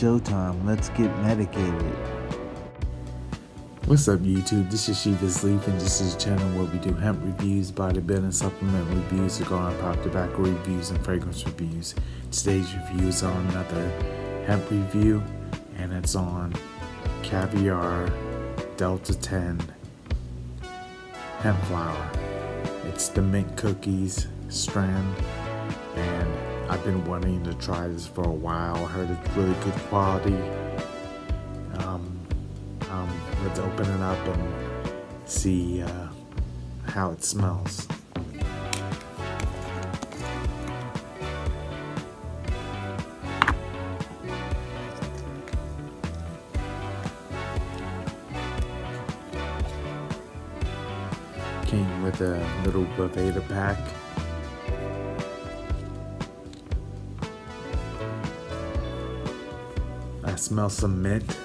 showtime. Let's get medicated. What's up, YouTube? This is Shivaz Leaf, and this is a channel where we do hemp reviews, bodybuilding supplement reviews, cigar and pop tobacco reviews, and fragrance reviews. Today's review is on another hemp review, and it's on Caviar Delta 10 hemp flower. It's the mint cookies strand, and I've been wanting to try this for a while. I heard it's really good quality. Um, um, let's open it up and see uh, how it smells. Came with a little Boveda pack. Smell some mint.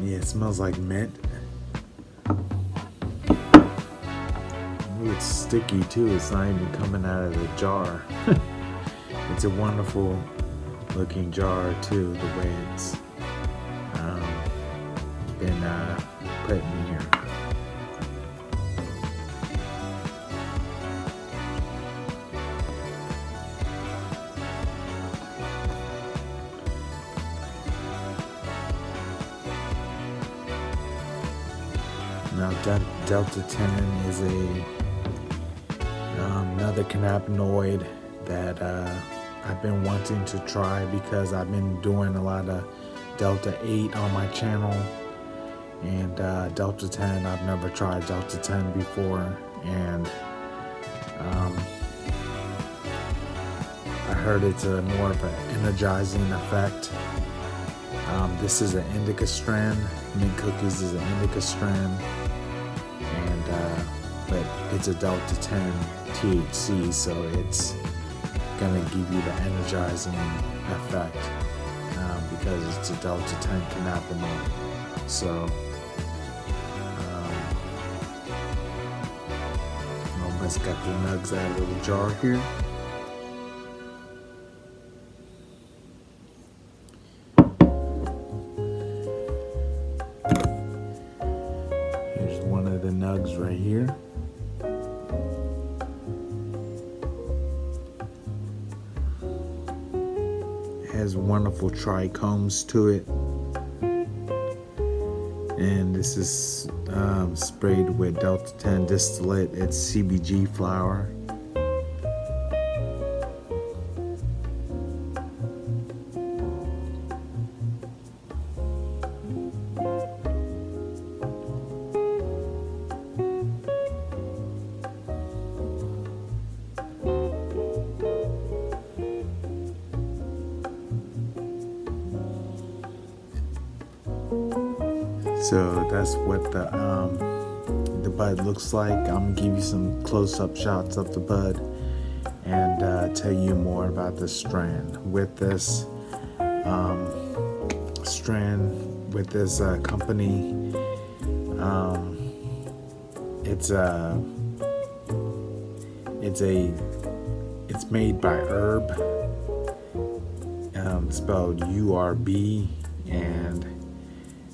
Yeah, it smells like mint. Ooh, it's sticky too. It's not even coming out of the jar. it's a wonderful looking jar too, the way it's um, been uh, put in here. Now, Del- Delta 10 is a um, another cannabinoid that uh, I've been wanting to try because I've been doing a lot of Delta 8 on my channel and uh, Delta 10. I've never tried Delta 10 before, and um, I heard it's a more of an energizing effect. Um, this is an indica strand. Mint cookies is an indica strand, it's a delta 10 THC, so it's gonna give you the energizing effect um, because it's a delta 10 cannabinoid. So um, almost got the nugs out of the jar here. Has wonderful trichomes to it. And this is um, sprayed with Delta 10 distillate. It's CBG flower. So that's what the um, the bud looks like. I'm gonna give you some close-up shots of the bud and uh, tell you more about this strand. With this um, strand, with this uh, company, um, it's a it's a it's made by Urb, um, spelled U R B, and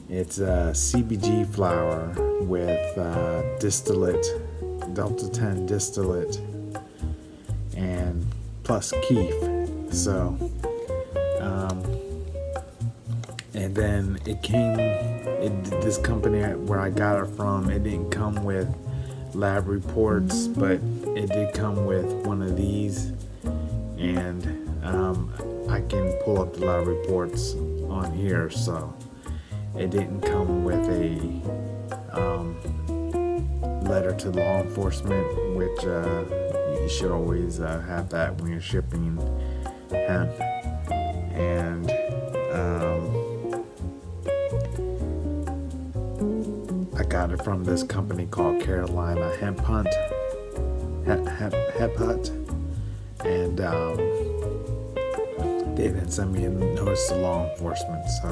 it's a CBG flower with uh, distillate, Delta 10 distillate, and plus kief. So, um, and then it came, it, this company where I got it from, it didn't come with lab reports, but it did come with one of these. And um, I can pull up the lab reports on here, so it didn't come with a um, letter to law enforcement, which uh, you should always uh, have that when you're shipping hemp. And um, I got it from this company called Carolina Hemp Hunt, Hemp, Hut, and um, they didn't send me a notice to law enforcement, so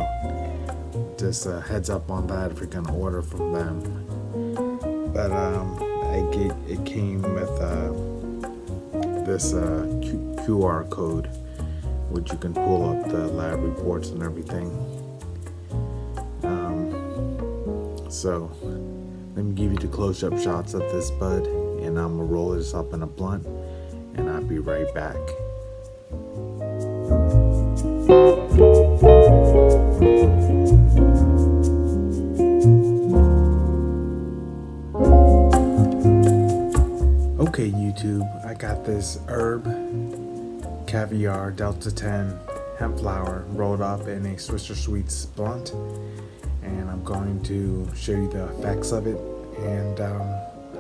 just a heads up on that if you're gonna order from them. But um, I it came with uh, this uh, Q- QR code, which you can pull up the lab reports and everything. Um, so let me give you the close-up shots of this bud, and I'm gonna roll this up in a blunt, and I'll be right back. This Urb caviar delta 10 hemp flower rolled up in a Swisher Sweets blunt, and I'm going to show you the effects of it. And um,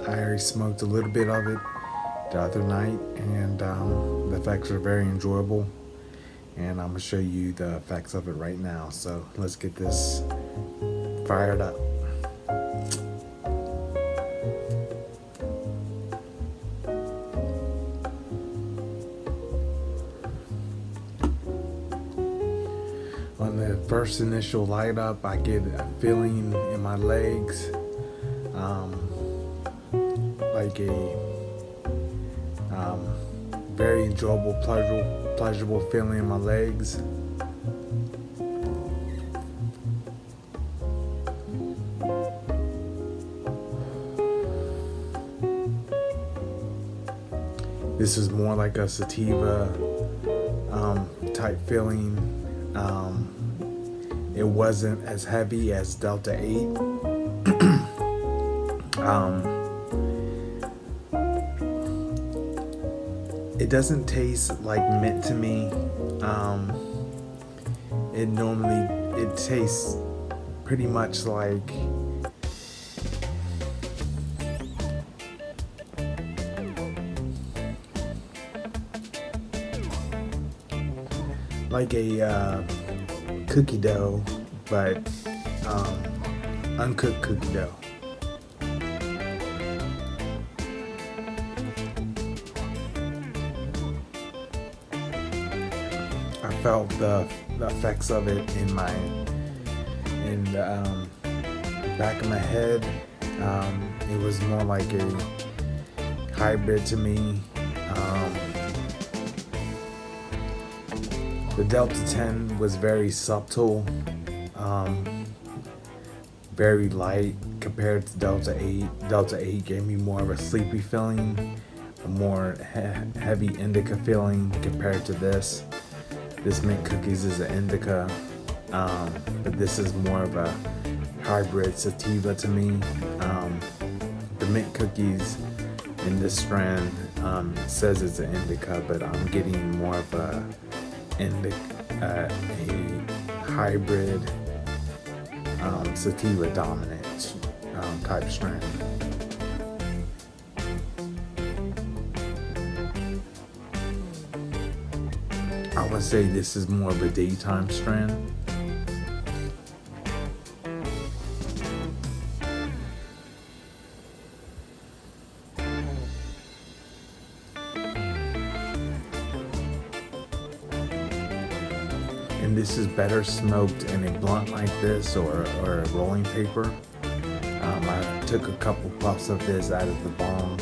I already smoked a little bit of it the other night, and um, the effects are very enjoyable. And I'm gonna show you the effects of it right now. So let's get this fired up. On the first initial light up, I get a feeling in my legs, um, like a um, very enjoyable, pleasurable, pleasurable feeling in my legs. This is more like a sativa um, type feeling. Um, it wasn't as heavy as Delta 8. um, it doesn't taste like mint to me. Um, it normally it tastes pretty much like like a uh, cookie dough, but um, uncooked cookie dough. I felt the, the effects of it in my in the um, back of my head. Um, it was more like a hybrid to me. Um, the Delta 10 was very subtle, um, very light compared to Delta 8. Delta 8 gave me more of a sleepy feeling, a more he- heavy indica feeling compared to this. This mint cookies is an indica, um, but this is more of a hybrid sativa to me. Um, the mint cookies in this strand um, says it's an indica, but I'm getting more of a indica, uh, a hybrid um, sativa dominant um, type strain. I would say this is more of a daytime strand. This is better smoked in a blunt like this or, or a rolling paper. Um, I took a couple puffs of this out of the bomb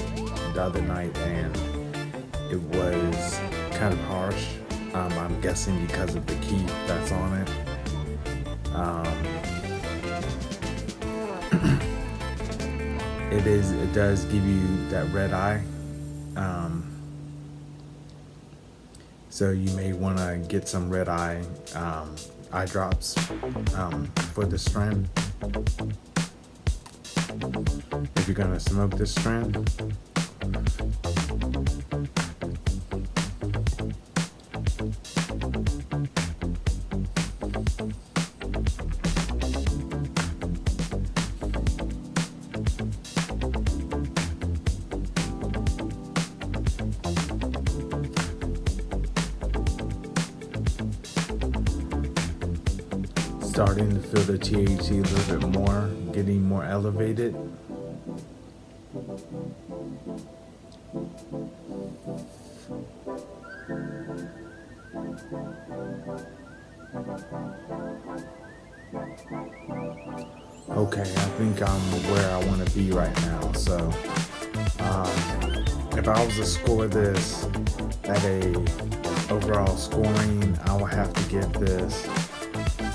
the other night and it was kind of harsh. Um, I'm guessing because of the key that's on it. Um, it is. It does give you that red eye. Um, so you may want to get some red eye um, eye drops um, for the strand. If you're gonna smoke this strand. Starting to feel the THC a little bit more, getting more elevated. Okay, I think I'm where I want to be right now. So Um, if I was to score this at a overall scoring, I would have to give this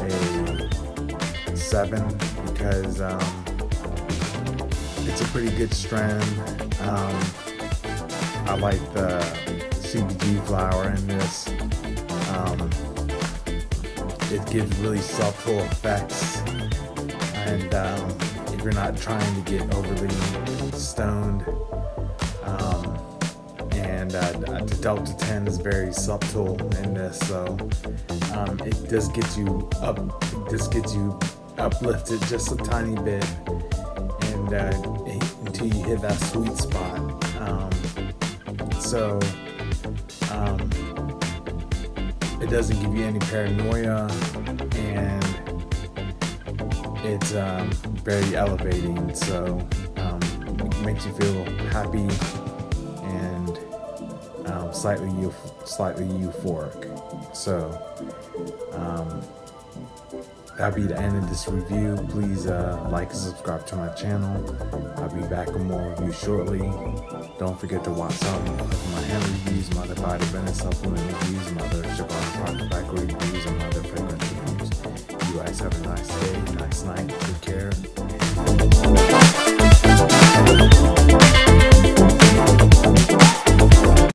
a seven because um, it's a pretty good strand. Um, I like the CBG flower in this. Um, it gives really subtle effects, and um, if you're not trying to get overly stoned, um, and uh, the Delta 10 is very subtle in this, so um, it just gets you up, it just gets you uplifted just a tiny bit, and uh, until you hit that sweet spot. Um, so um, it doesn't give you any paranoia, and it's um, very elevating. So um, it makes you feel happy um, slightly euf- slightly euphoric. So um, that'll be the end of this review. Please uh, like and subscribe to my channel. I'll be back with more reviews shortly. Don't forget to watch out for my hand reviews, my other body bending supplement reviews, my other Shabbat product reviews, and my other fragrance reviews. You guys have a nice day, nice night, take care.